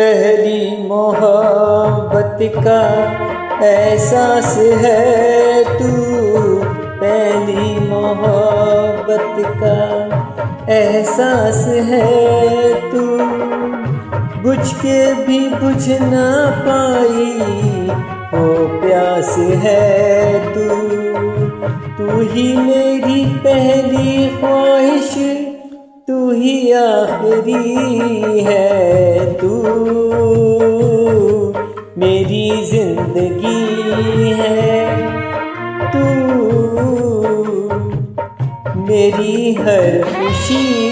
पहली मोहब्बत का एहसास है तू। पहली मोहब्बत का एहसास है तू। बुझ के भी बुझ ना पाई, वो प्यास है तू। तू ही मेरी पहली ख्वाहिश, तू ही आखिरी है। तू। मेरी ज़िंदगी है तू। मेरी हर खुशी